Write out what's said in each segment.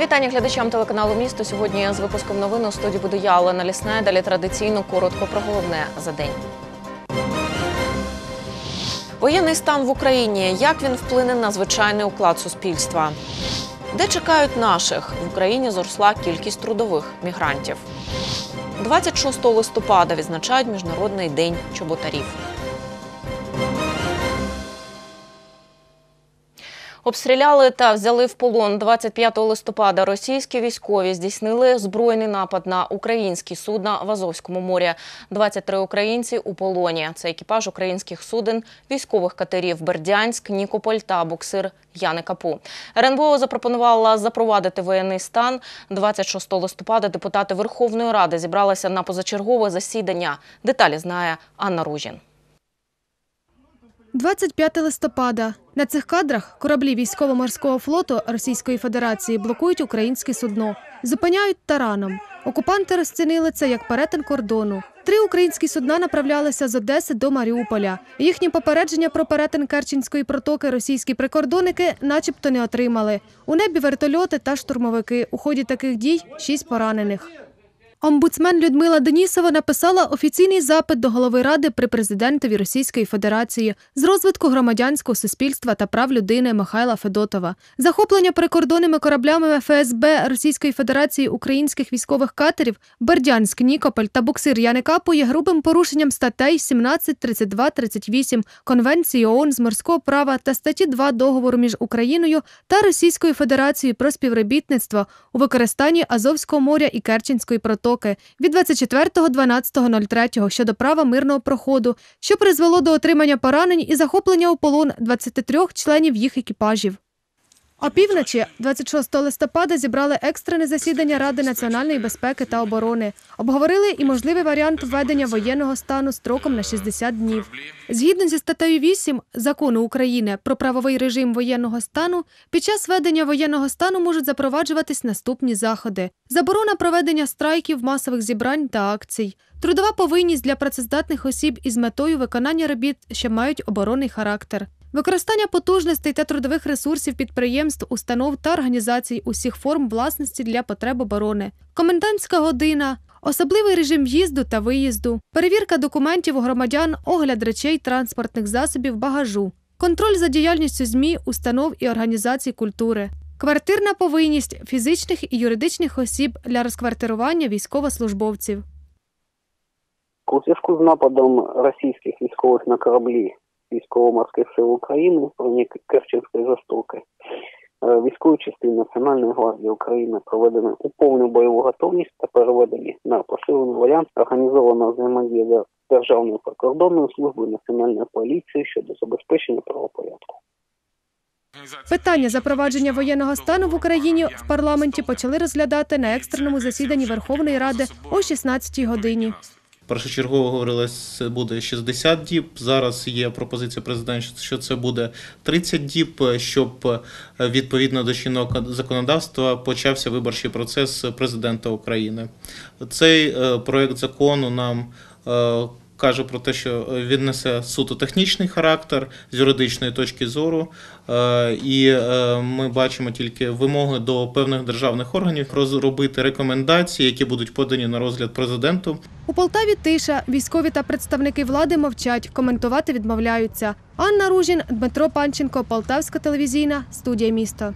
Вітання глядачам телеканалу Місто. Сьогодні з випуском новин у студії буду я, Олена Лісна. Далі традиційно коротко про головне за день. Воєнний стан в Україні. Як він вплине на звичайний уклад суспільства? Де чекають наших? В Україні зросла кількість трудових мігрантів. 26 листопада відзначають Міжнародний день чоботарів. Обстріляли та взяли в полон 25 листопада. Російські військові здійснили збройний напад на українські судна в Азовському морі. 23 українці у полоні. Це екіпаж українських суден, військових катерів Бердянськ, Нікополь та буксир Яни Капу. РНБО запропонувала запровадити воєнний стан. 26 листопада депутати Верховної Ради зібралися на позачергове засідання. Деталі знає Анна Ружін. 25 листопада. На цих кадрах кораблі військово-морського флоту Російської Федерації блокують українське судно, зупиняють тараном. Окупанти розцінили це як перетин кордону. Три українські судна направлялися з Одеси до Маріуполя. Їхні попередження про перетин Керченської протоки російські прикордонники начебто не отримали. У небі вертольоти та штурмовики. У ході таких дій шість поранених. Омбудсмен Людмила Денісова написала офіційний запит до голови ради при президентові Російської Федерації з розвитку громадянського суспільства та прав людини Михайла Федотова. Захоплення прикордонними кораблями ФСБ Російської Федерації українських військових катерів Бердянськ, Нікополь та буксир Яникапу є грубим порушенням статей 17, 32, 38 Конвенції ООН з морського права та статті 2 договору між Україною та Російською Федерацією про співробітництво у використанні Азовського моря і Керченської протоки від 24.12.03 щодо права мирного проходу, що призвело до отримання поранень і захоплення у полон 23 членів їх екіпажів. Опівночі 26 листопада зібрали екстрене засідання Ради національної безпеки та оборони. Обговорили і можливий варіант введення воєнного стану строком на 60 днів. Згідно зі статтею 8 закону України про правовий режим воєнного стану, під час введення воєнного стану можуть запроваджуватись наступні заходи: заборона проведення страйків, масових зібрань та акцій, трудова повинність для працездатних осіб із метою виконання робіт, що мають оборонний характер. Використання потужностей та трудових ресурсів підприємств, установ та організацій усіх форм власності для потреб оборони, комендантська година, особливий режим в'їзду та виїзду, перевірка документів громадян, огляд речей, транспортних засобів, багажу, контроль за діяльністю ЗМІ, установ і організацій культури. Квартирна повинність фізичних і юридичних осіб для розквартирування військовослужбовців. У зв'язку з нападом російських військових на кораблі військово-морських сил України районі Керченської застоки, е, військові частини Національної гвардії України проведені у повну бойову готовність та переведені на посилений варіант організована взаємодія Державної прикордонної служби Національної поліції щодо забезпечення правопорядку. Питання запровадження воєнного стану в Україні в парламенті почали розглядати на екстреному засіданні Верховної Ради о 16-й годині. Першочергово говорилось, буде 60 діб. Зараз є пропозиція президента, що це буде 30 діб, щоб відповідно до чинного законодавства почався виборчий процес президента України. Цей е, проект закону нам е, каже про те, що він несе суто технічний характер з юридичної точки зору, Е, і е, ми бачимо тільки вимоги до певних державних органів розробити рекомендації, які будуть подані на розгляд президенту. У Полтаві тиша. Військові та представники влади мовчать, коментувати відмовляються. Анна Ружін, Дмитро Панченко, Полтавська телевізійна, студія місто.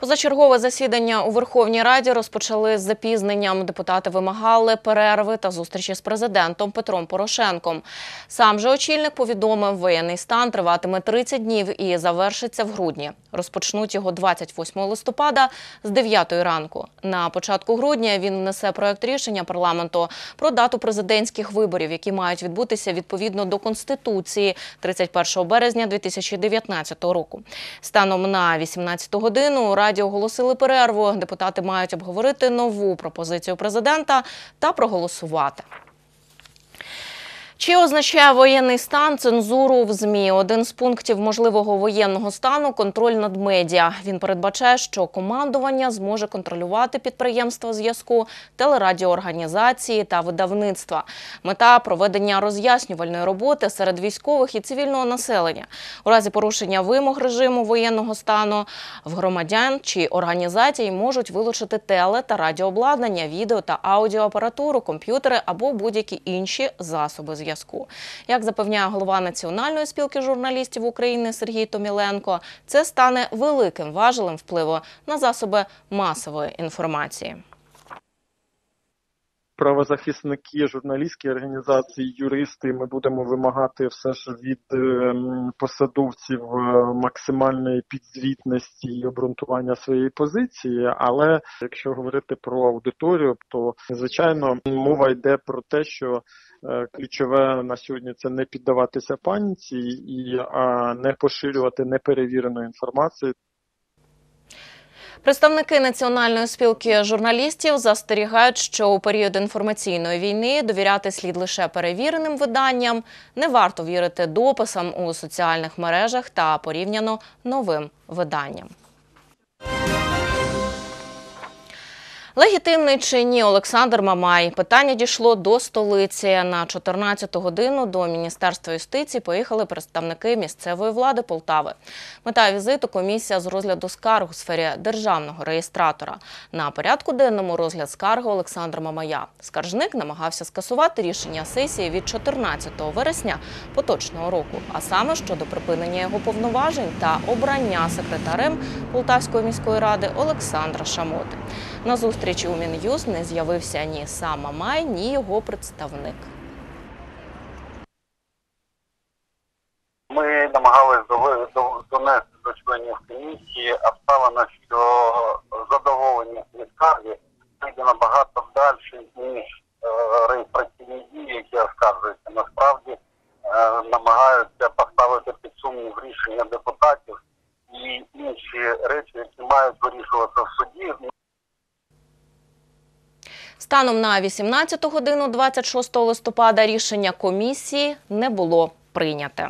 Позачергове засідання у Верховній Раді розпочали з запізненням. Депутати вимагали перерви та зустрічі з президентом Петром Порошенком. Сам же очільник повідомив, воєнний стан триватиме 30 днів і завершиться в грудні. Розпочнуть його 28 листопада з 9 ранку. На початку грудня він внесе проект рішення парламенту про дату президентських виборів, які мають відбутися відповідно до Конституції 31 березня 2019 року. Станом на 18 годину Раді оголосили перерву. Депутати мають обговорити нову пропозицію президента та проголосувати. Чи означає воєнний стан цензуру в ЗМІ? Один з пунктів можливого воєнного стану контроль над медіа. Він передбачає, що командування зможе контролювати підприємства зв'язку, телерадіоорганізації та видавництва. Мета проведення роз'яснювальної роботи серед військових і цивільного населення. У разі порушення вимог режиму воєнного стану в громадян чи організацій можуть вилучити теле та радіообладнання, відео та аудіоапаратуру, комп'ютери або будь-які інші засоби зв'язку. Як запевняє голова Національної спілки журналістів України Сергій Томіленко, це стане великим важелем впливу на засоби масової інформації. Правозахисники, журналістські організації, юристи. Ми будемо вимагати все ж від ем, посадовців е, максимальної підзвітності і обґрунтування своєї позиції. Але якщо говорити про аудиторію, то звичайно мова йде про те, що е, ключове на сьогодні це не піддаватися паніці і не поширювати неперевірену інформацію. Представники Національної спілки журналістів застерігають, що у період інформаційної війни довіряти слід лише перевіреним виданням, не варто вірити дописам у соціальних мережах та порівняно новим виданням. Легітимний чи ні Олександр Мамай. Питання дійшло до столиці. На 14-ту годину до Міністерства юстиції поїхали представники місцевої влади Полтави. Мета візиту – комісія з розгляду скарг у сфері державного реєстратора. На порядку денному розгляд скарги Олександра Мамая. Скаржник намагався скасувати рішення сесії від 14 вересня поточного року, а саме щодо припинення його повноважень та обрання секретарем Полтавської міської ради Олександра Шамоти. На зустрічі у Мін'юз не з'явився ні сам Мамай, ні його представник. Ми намагалися донести до членів комісії обставина, що задоволення скарги йде набагато далі, ніж е, реєстраційні дії, які оскаржуються. Насправді е, намагаються поставити під сумнів рішення депутатів і інші речі, які мають вирішуватися в суді. Станом на 18 годину 26 листопада рішення комісії не було прийняте.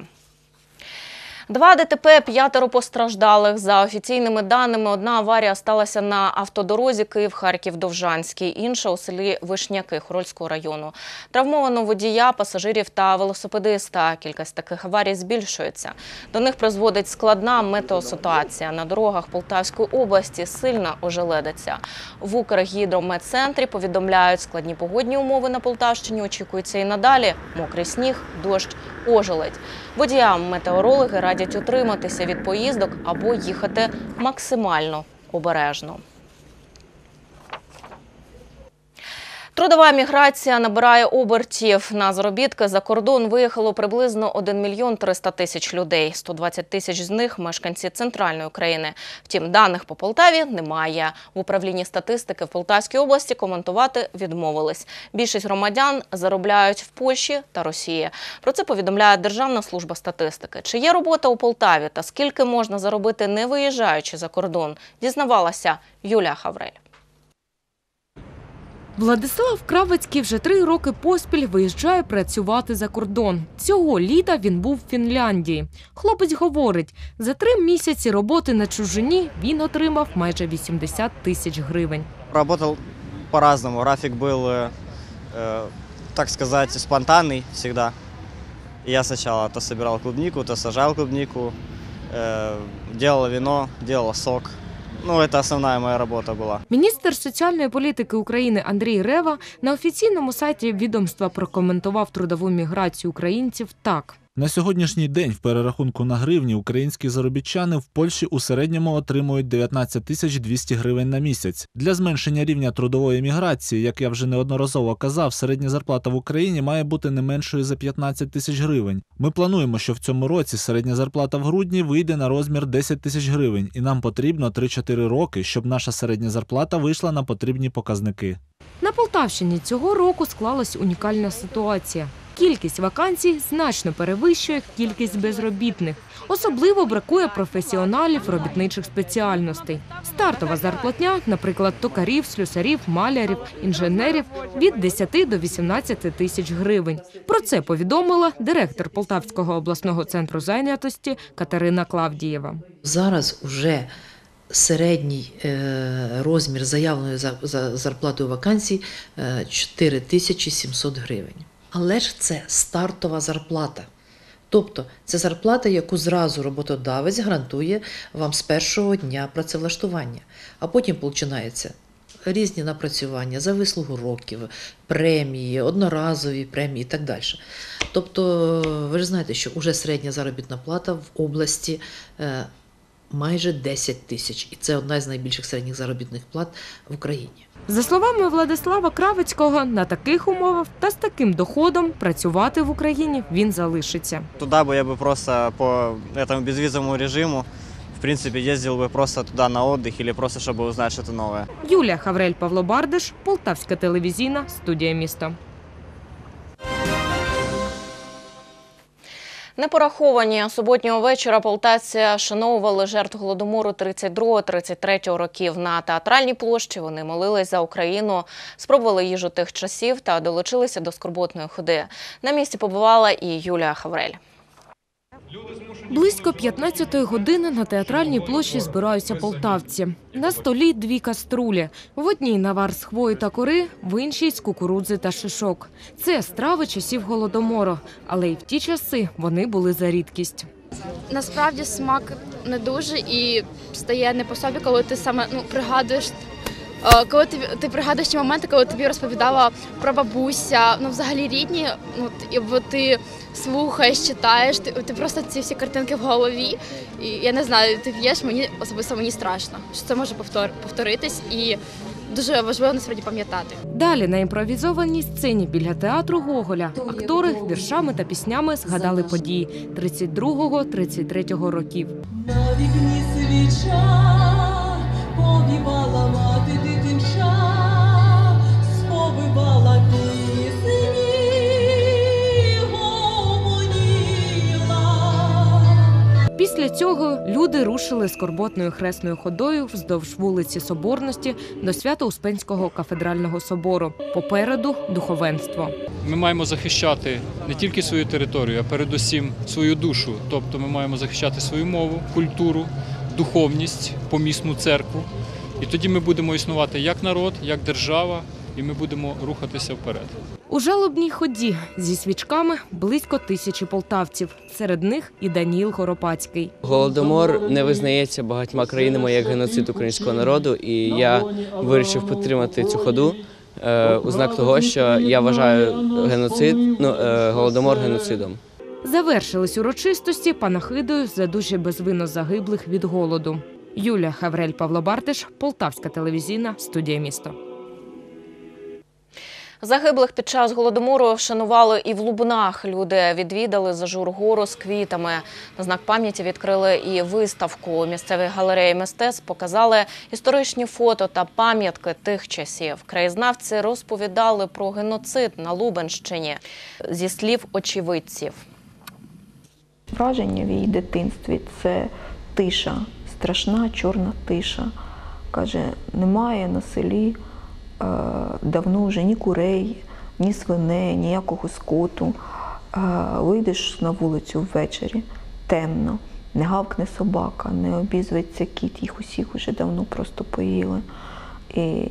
Два ДТП, п'ятеро постраждалих. За офіційними даними, одна аварія сталася на автодорозі Київ-Харків-Довжанський, інша у селі Вишняки Хорольського району. Травмовано водія, пасажирів та велосипедиста. Кількість таких аварій збільшується. До них призводить складна метеоситуація. На дорогах Полтавської області сильна ожеледиця. В Укргідрометцентрі повідомляють, складні погодні умови на Полтавщині очікуються і надалі. Мокрий сніг, дощ, ожеледь. Водіям метеорологи радять утриматися від поїздок або їхати максимально обережно. Трудова міграція набирає обертів. На заробітки за кордон виїхало приблизно 1 мільйон 300 тисяч людей. 120 тисяч з них – мешканці центральної України. Втім, даних по Полтаві немає. В управлінні статистики в Полтавській області коментувати відмовились. Більшість громадян заробляють в Польщі та Росії. Про це повідомляє Державна служба статистики. Чи є робота у Полтаві та скільки можна заробити, не виїжджаючи за кордон, дізнавалася Юлія Хаврель. Владислав Кравецький вже три роки поспіль виїжджає працювати за кордон. Цього літа він був в Фінляндії. Хлопець говорить, за три місяці роботи на чужині він отримав майже 80 тисяч гривень. Работал по-разному. График был, э, э, так сказать, спонтанный всегда. Я сначала то собирал клубнику, то сажал клубнику, э, делал вино, делал сок. Ну, це основна моя робота була. Міністр соціальної політики України Андрій Рева на офіційному сайті відомства прокоментував трудову міграцію українців так. На сьогоднішній день в перерахунку на гривні українські заробітчани в Польщі у середньому отримують 19 тисяч 200 гривень на місяць. Для зменшення рівня трудової міграції, як я вже неодноразово казав, середня зарплата в Україні має бути не меншою за 15 тисяч гривень. Ми плануємо, що в цьому році середня зарплата в грудні вийде на розмір 10 тисяч гривень, і нам потрібно 3-4 роки, щоб наша середня зарплата вийшла на потрібні показники. На Полтавщині цього року склалась унікальна ситуація. Кількість вакансій значно перевищує кількість безробітних. Особливо бракує професіоналів робітничих спеціальностей. Стартова зарплатня, наприклад, токарів, слюсарів, малярів, інженерів від 10 до 18 тисяч гривень. Про це повідомила директор Полтавського обласного центру зайнятості Катерина Клавдієва. Зараз уже середній е, розмір заявленої за- за- зарплатою вакансій е, 4700 гривень. Але ж це стартова зарплата. Тобто це зарплата, яку зразу роботодавець гарантує вам з першого дня працевлаштування. А потім починається різні напрацювання за вислугу років, премії, одноразові премії і так далі. Тобто, ви ж знаєте, що вже середня заробітна плата в області е, майже 10 тисяч, і це одна з найбільших середніх заробітних плат в Україні. За словами Владислава Кравицького, на таких умовах та з таким доходом працювати в Україні він залишиться. Туда бы я бы просто по этому безвизовому режиму, в принципе, ездил бы просто туда на отдых или просто чтобы узнать что-то новое. Юлія Хаврель Павло Бардиш, Полтавська телевізійна студія місто. Непораховані суботнього вечора полтавці шановували жертв голодомору 32-33 років на театральній площі. Вони молились за Україну, спробували їжу тих часів та долучилися до скорботної ходи. На місці побувала і Юлія Хаврель. Близько 15-ї години на театральній площі збираються полтавці. На столі дві каструлі. В одній навар з хвої та кори, в іншій з кукурудзи та шишок. Це страви часів голодомору, але й в ті часи вони були за рідкість. насправді смак не дуже і стає не по собі, коли ти саме ну, пригадуєш. Е, Коли ти, ти пригадуєш ті моменти, коли тобі розповідала про бабуся, ну взагалі рідні, ну і от ти слухаєш, читаєш, ти, ти просто ці всі картинки в голові. І я не знаю, ти п'єш, мені особисто мені страшно, що це може повтор, повторитись, і дуже важливо насправді пам'ятати. Далі на імпровізованій сцені біля театру Гоголя актори віршами та піснями згадали події 32-33 років. На вікні свіча повівала мати дитинча, сповивала пісні, гомоніла. Після цього люди рушили скорботною хресною ходою вздовж вулиці Соборності до Свято-Успенського кафедрального собору. Попереду духовенство. Ми маємо захищати не тільки свою територію, а передусім свою душу. Тобто ми маємо захищати свою мову, культуру, духовність, помісну церкву. І тоді ми будемо існувати як народ, як держава, і ми будемо рухатися вперед. У жалобній ході зі свічками близько тисячі полтавців. Серед них і Даніл Горопацький. Голодомор не визнається багатьма країнами як геноцид українського народу, і я вирішив підтримати цю ходу е, у знак того, що я вважаю геноцид, ну е, голодомор геноцидом. Завершились урочистості панахидою за душі безвинно загиблих від голоду. Юлія Хаврель Павло Бартиш, Полтавська телевізійна студія місто. Загиблих під час голодомору вшанували і в Лубнах. Люди відвідали зажур гору з квітами. На знак пам'яті відкрили і виставку. У місцевій галереї мистецтв показали історичні фото та пам'ятки тих часів. Краєзнавці розповідали про геноцид на Лубенщині зі слів очевидців. Враження в її дитинстві це тиша, страшна чорна тиша. Каже, немає на селі е, давно вже ні курей, ні свиней, ніякого скоту. Е, вийдеш на вулицю ввечері, темно, не гавкне собака, не обізветься кіт, їх усіх уже давно просто поїли. І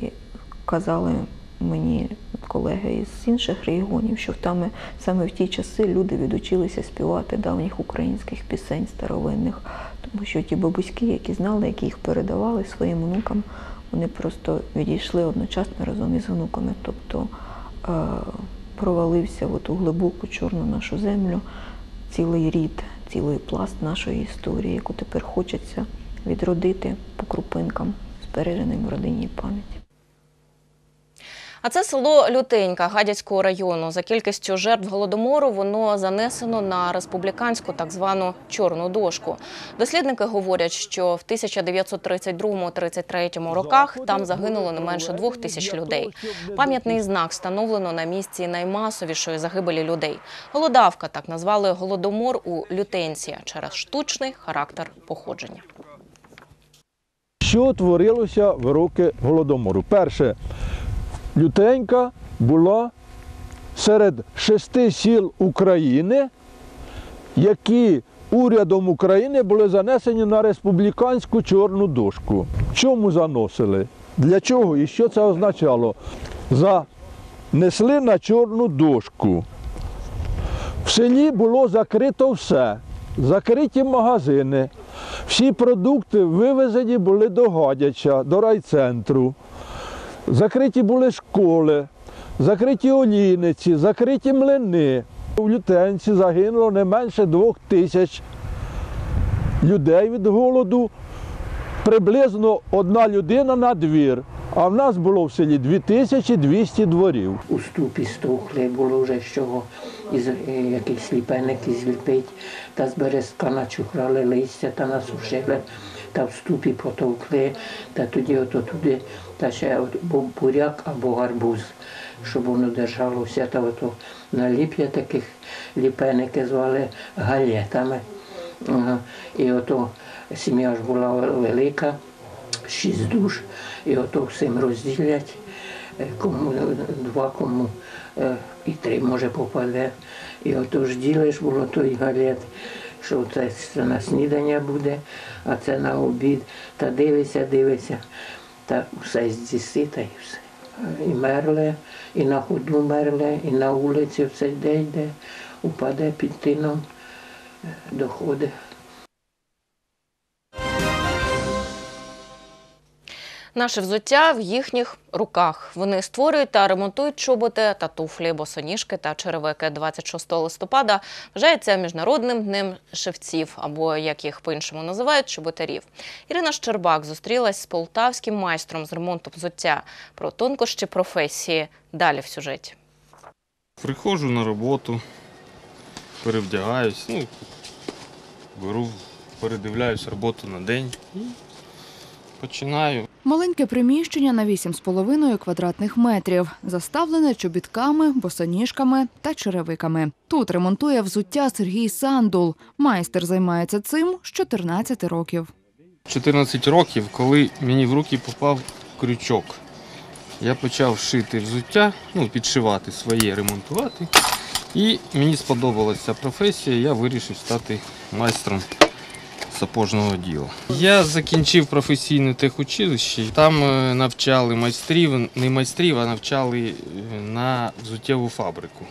казали мені колеги із інших регіонів, що там саме в ті часи люди відучилися співати давніх українських пісень старовинних, тому що ті бабуськи, які знали, які їх передавали своїм онукам, вони просто відійшли одночасно разом із онуками. Тобто е, провалився в ту глибоку чорну нашу землю цілий рід, цілий пласт нашої історії, яку тепер хочеться відродити по крупинкам, збереженим в родині пам'яті. А це село Лютенька Гадяцького району. За кількістю жертв голодомору воно занесено на республіканську так звану чорну дошку. Дослідники говорять, що в 1932-33 роках там загинуло не менше двох тисяч людей. Пам'ятний знак встановлено на місці наймасовішої загибелі людей. Голодавка так назвали голодомор у Лютенці через штучний характер походження. Що творилося в роки голодомору? Перше, лютенька була серед шести сіл України, які урядом України були занесені на республіканську чорну дошку. Чому заносили? Для чого і що це означало? Занесли на чорну дошку. В селі було закрито все, закриті магазини. Всі продукти вивезені були до Гадяча, до райцентру. Закриті були школи, закриті олійниці, закриті млини. У Лютенці загинуло не менше двох тисяч людей від голоду, приблизно одна людина на двір. А в нас було в селі 2200 дворів. У ступі стухли, було вже з чого е, якісь ліпеники та з березка начухрали листя та насушили, та в ступі потовкли, та тоді ото туди, та ще був буряк або гарбуз, щоб воно держалося, та ото наліп'я таких ліпеники звали галетами. І ото сім'я ж була велика, шість душ, і ото всім розділять, е, кому два, кому е, і три може попаде. І ото ж ділиш було той галет, що це, це на снідання буде, а це на обід. Та дивися, дивися, та все з'їсти, та і все. І мерли, і на ходу мерли, і на вулиці все йде, йде, упаде під тином, е, доходить. Наше взуття в їхніх руках. Вони створюють та ремонтують чоботи та туфлі, босоніжки та черевики. 26 листопада вважається міжнародним днем шевців, або як їх по-іншому називають, чоботарів. Ірина Щербак зустрілась з полтавським майстром з ремонту взуття. Про тонкощі професії далі в сюжеті. Приходжу на роботу, перевдягаюсь, ну, беру, передивляюсь роботу на день і починаю. Маленьке приміщення на 8,5 квадратних метрів, заставлене чобітками, босоніжками та черевиками. Тут ремонтує взуття Сергій Сандул. Майстер займається цим з 14 років. 14 років, коли мені в руки попав крючок. Я почав шити взуття, ну, підшивати своє, ремонтувати. І мені сподобалася професія, я вирішив стати майстром сапожного діла. Я закінчив професійне техучилище. Там е, навчали майстрів, не майстрів, а навчали е, на взуттєву фабрику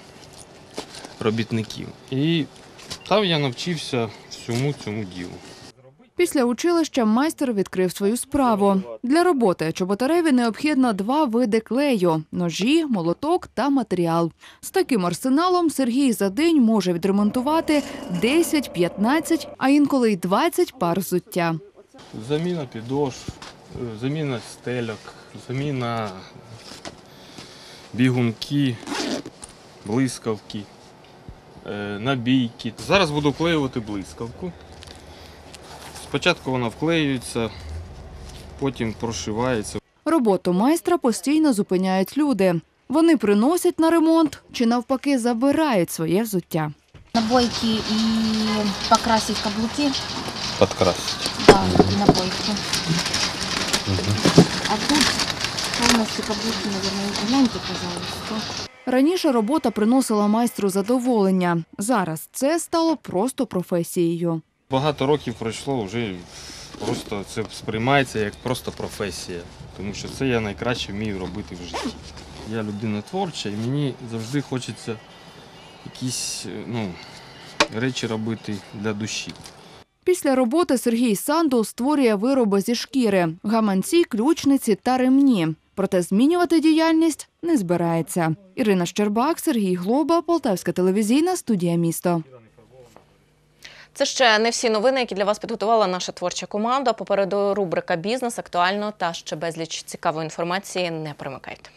робітників. І там я навчився всьому цьому ділу. Після училища майстер відкрив свою справу. Для роботи чоботареві необхідно два види клею – ножі, молоток та матеріал. З таким арсеналом Сергій за день може відремонтувати 10, 15, а інколи й 20 пар взуття. Заміна підошв, е, заміна стельок, заміна бігунки, блискавки, е, набійки. Зараз буду вклеювати блискавку. Спочатку вона вклеюється, потім прошивається. Роботу майстра постійно зупиняють люди. Вони приносять на ремонт чи навпаки забирають своє взуття. Набойки и покрасить каблуки, Підкрасити. да, и набойки. А тут полностью каблуки, наверное, гляньте, пожалуйста. Раніше робота приносила майстру задоволення. Зараз це стало просто професією. Багато років пройшло, вже просто це сприймається як просто професія, тому що це я найкраще вмію робити в житті. Я людина творча і мені завжди хочеться якісь е, ну, речі робити для душі. Після роботи Сергій Сандул створює вироби зі шкіри, гаманці, ключниці та ремні. Проте змінювати діяльність не збирається. Ірина Щербак, Сергій Глоба, Полтавська телевізійна студія місто. Це ще не всі новини, які для вас підготувала наша творча команда. Попереду рубрика Бізнес актуально та ще безліч цікавої інформації. Не примикайте.